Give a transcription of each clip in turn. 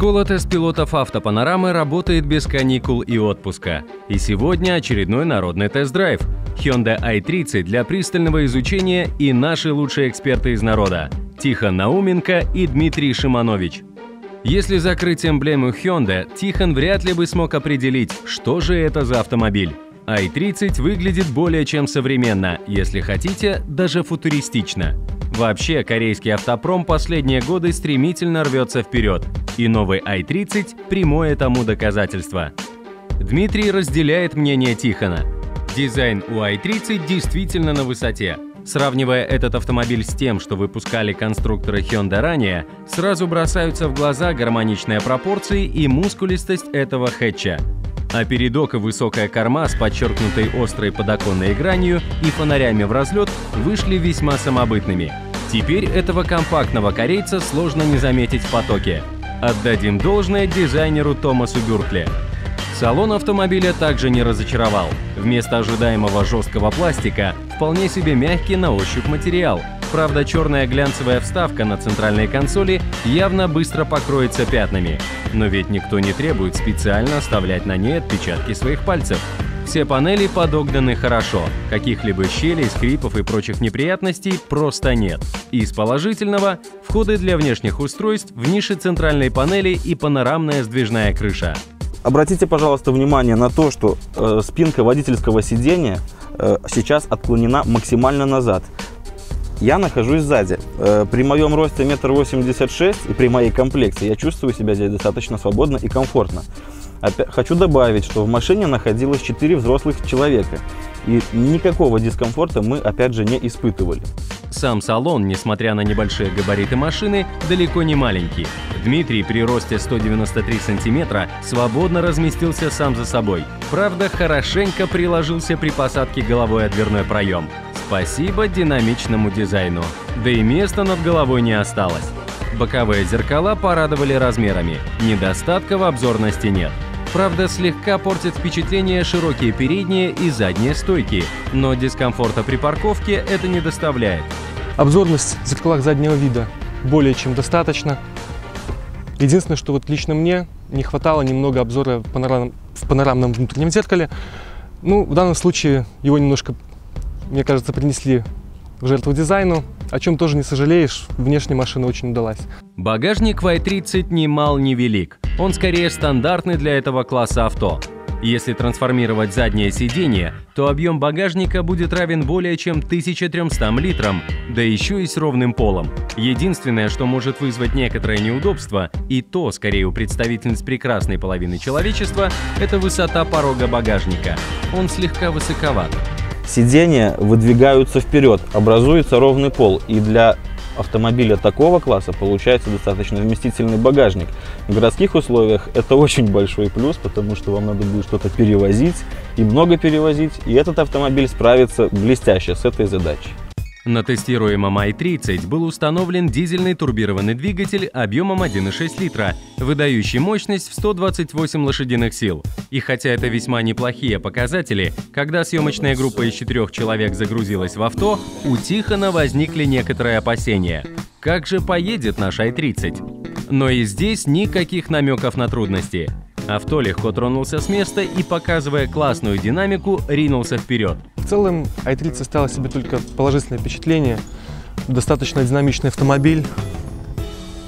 Школа тест-пилотов автопанорамы работает без каникул и отпуска. И сегодня очередной народный тест-драйв. Hyundai i30 для пристального изучения и наши лучшие эксперты из народа – Тихон Науменко и Дмитрий Шиманович. Если закрыть эмблему Hyundai, Тихон вряд ли бы смог определить, что же это за автомобиль. i30 выглядит более чем современно, если хотите, даже футуристично. Вообще, корейский автопром последние годы стремительно рвется вперед, и новый i30 – прямое тому доказательство. Дмитрий разделяет мнение Тихона. Дизайн у i30 действительно на высоте. Сравнивая этот автомобиль с тем, что выпускали конструкторы Hyundai ранее, сразу бросаются в глаза гармоничные пропорции и мускулистость этого хэтча. А передок и высокая корма с подчеркнутой острой подоконной гранью и фонарями в разлет вышли весьма самобытными – Теперь этого компактного корейца сложно не заметить в потоке. Отдадим должное дизайнеру Томасу Бюркле. Салон автомобиля также не разочаровал. Вместо ожидаемого жесткого пластика вполне себе мягкий на ощупь материал. Правда, черная глянцевая вставка на центральной консоли явно быстро покроется пятнами. Но ведь никто не требует специально оставлять на ней отпечатки своих пальцев. Все панели подогнаны хорошо, каких-либо щелей, скрипов и прочих неприятностей просто нет. Из положительного – входы для внешних устройств в нише центральной панели и панорамная сдвижная крыша. Обратите, пожалуйста, внимание на то, что э, спинка водительского сидения э, сейчас отклонена максимально назад. Я нахожусь сзади. Э, при моем росте метр восемьдесят шесть и при моей комплекции я чувствую себя здесь достаточно свободно и комфортно. Хочу добавить, что в машине находилось 4 взрослых человека, и никакого дискомфорта мы, опять же, не испытывали. Сам салон, несмотря на небольшие габариты машины, далеко не маленький. Дмитрий при росте 193 сантиметра свободно разместился сам за собой. Правда, хорошенько приложился при посадке головой о дверной проем. Спасибо динамичному дизайну. Да и места над головой не осталось. Боковые зеркала порадовали размерами, недостатка в обзорности нет. Правда, слегка портит впечатление широкие передние и задние стойки, но дискомфорта при парковке это не доставляет. Обзорность в зеркалах заднего вида более чем достаточно. Единственное, что вот лично мне не хватало немного обзора в панорамном, в панорамном внутреннем зеркале. Ну, в данном случае его немножко, мне кажется, принесли в жертву дизайну, о чем тоже не сожалеешь, внешне машина очень удалась. Багажник в i30 ни мал, ни велик. Он скорее стандартный для этого класса авто. Если трансформировать заднее сиденье, то объем багажника будет равен более чем 1300 литрам, да еще и с ровным полом. Единственное, что может вызвать некоторое неудобство, и то скорее у представительниц прекрасной половины человечества, это высота порога багажника. Он слегка высоковат. Сиденья выдвигаются вперед, образуется ровный пол, и для автомобиля такого класса получается достаточно вместительный багажник. В городских условиях это очень большой плюс, потому что вам надо будет что-то перевозить и много перевозить, и этот автомобиль справится блестяще с этой задачей. На тестируемом i30 был установлен дизельный турбированный двигатель объемом 1,6 литра, выдающий мощность в 128 лошадиных сил. И хотя это весьма неплохие показатели, когда съемочная группа из четырех человек загрузилась в авто, у Тихона возникли некоторые опасения. Как же поедет наш i30? Но и здесь никаких намеков на трудности. Авто легко тронулся с места и, показывая классную динамику, ринулся вперед. В целом i30 оставила себе только положительное впечатление. Достаточно динамичный автомобиль.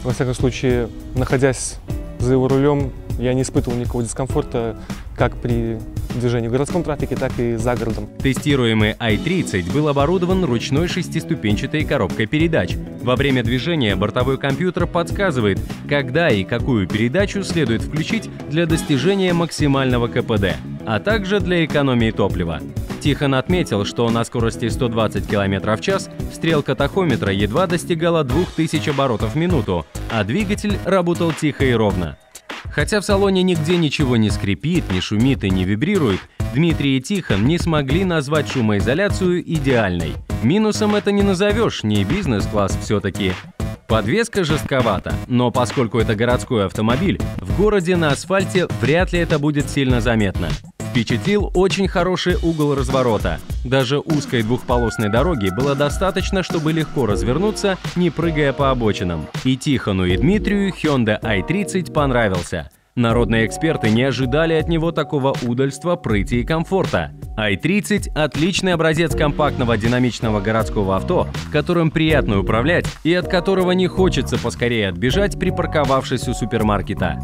Во всяком случае, находясь за его рулем, я не испытывал никакого дискомфорта как при движении в городском трафике, так и за городом. Тестируемый i30 был оборудован ручной шестиступенчатой коробкой передач. Во время движения бортовой компьютер подсказывает, когда и какую передачу следует включить для достижения максимального КПД, а также для экономии топлива. Тихон отметил, что на скорости 120 км в час стрелка тахометра едва достигала 2000 оборотов в минуту, а двигатель работал тихо и ровно. Хотя в салоне нигде ничего не скрипит, не шумит и не вибрирует, Дмитрий и Тихон не смогли назвать шумоизоляцию идеальной. Минусом это не назовешь, не бизнес-класс все-таки. Подвеска жестковата, но поскольку это городской автомобиль, в городе на асфальте вряд ли это будет сильно заметно. Впечатлил очень хороший угол разворота. Даже узкой двухполосной дороги было достаточно, чтобы легко развернуться, не прыгая по обочинам. И Тихону и Дмитрию Hyundai i30 понравился. Народные эксперты не ожидали от него такого удальства, прыти и комфорта. i30 – отличный образец компактного динамичного городского авто, которым приятно управлять и от которого не хочется поскорее отбежать, припарковавшись у супермаркета.